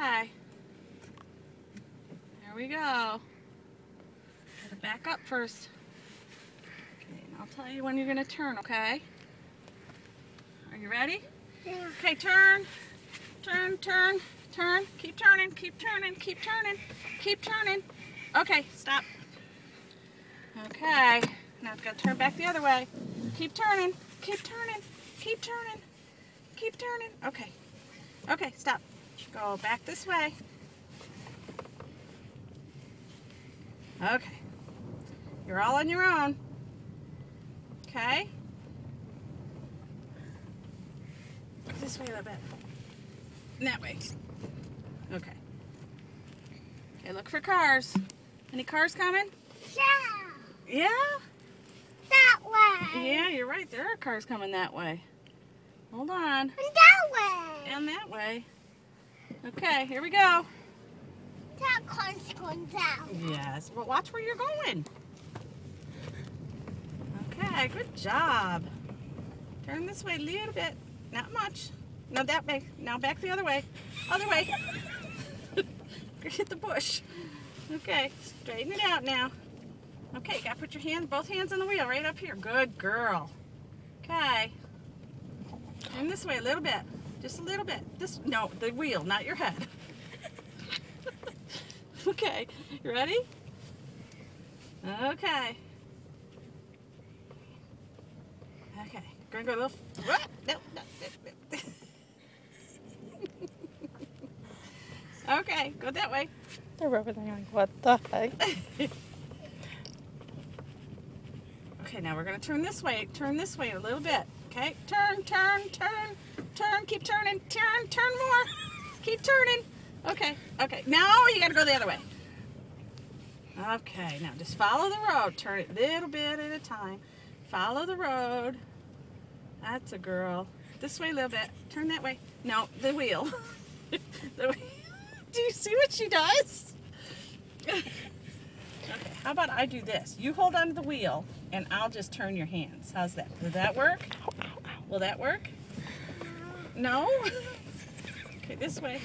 Okay. There we go. Gotta back up first. Okay, and I'll tell you when you're gonna turn, okay? Are you ready? Yeah. Okay, turn, turn, turn, turn. Keep turning, keep turning, keep turning, keep turning. Okay, stop. Okay, now I've got to turn back the other way. Keep turning, keep turning, keep turning, keep turning. Okay, okay, stop. Go back this way. Okay, you're all on your own. Okay. This way a little bit. That way. Okay. Okay, look for cars. Any cars coming? Yeah. Yeah? That way. Yeah, you're right. There are cars coming that way. Hold on. And that way. And that way. Okay, here we go. That car's going down. Yes, but watch where you're going. Okay, good job. Turn this way a little bit. Not much. Now that way. Now back the other way. Other way. Hit the bush. Okay, straighten it out now. Okay, you gotta put your hands, both hands on the wheel, right up here. Good girl. Okay. Turn this way a little bit. Just a little bit. This no, the wheel, not your head. okay, you ready? Okay. Okay, gonna go a little. What? No, no, no, no. okay, go that way. They're over there like, what the heck? Okay, now we're gonna turn this way. Turn this way a little bit. Okay, turn, turn, turn, turn. Keep turning. Turn, turn more. Keep turning. Okay, okay. Now you gotta go the other way. Okay, now just follow the road. Turn it a little bit at a time. Follow the road. That's a girl. This way a little bit. Turn that way. No, the wheel. the wheel. Do you see what she does? okay, how about I do this? You hold onto the wheel and I'll just turn your hands. How's that? Will that work? Will that work? No? okay, this way.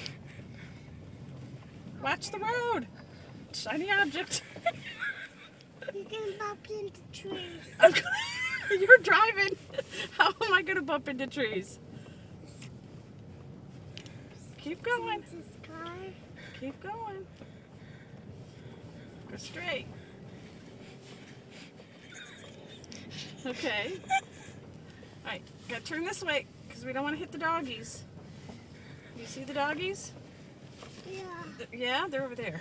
Watch the road. Shiny object. you can bump into trees. You're driving. How am I going to bump into trees? Keep going. Keep going. Go straight. Okay. All right, gotta turn this way because we don't want to hit the doggies. You see the doggies? Yeah. Th- Yeah, they're over there.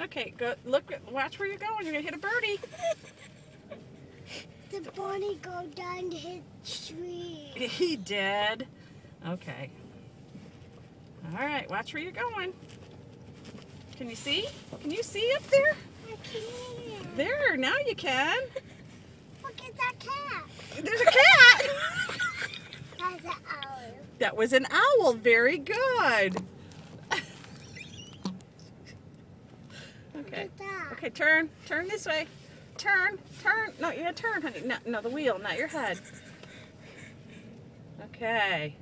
okay, go look. Watch where you're going. You're gonna hit a birdie. The bunny go down to hit tree. He did. Okay. All right, watch where you're going. Can you see? Can you see up there? I can't. There, now you can. At cat. There's a cat. That's an owl. that was an owl. Very good. Okay. Okay, turn. Turn this way. Turn. Turn. No, you gotta turn, honey. No, no, the wheel, not your head. Okay.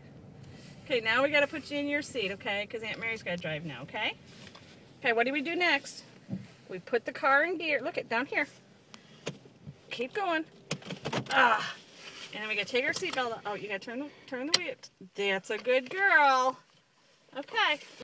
Okay, now we gotta put you in your seat, okay? Because Aunt Mary's gotta drive now, okay? Okay, what do we do next? We put the car in gear. Look it down here. Keep going. Ah. And then we gotta take our seatbelt. Oh, you gotta turn the turn the wheel. That's a good girl. Okay.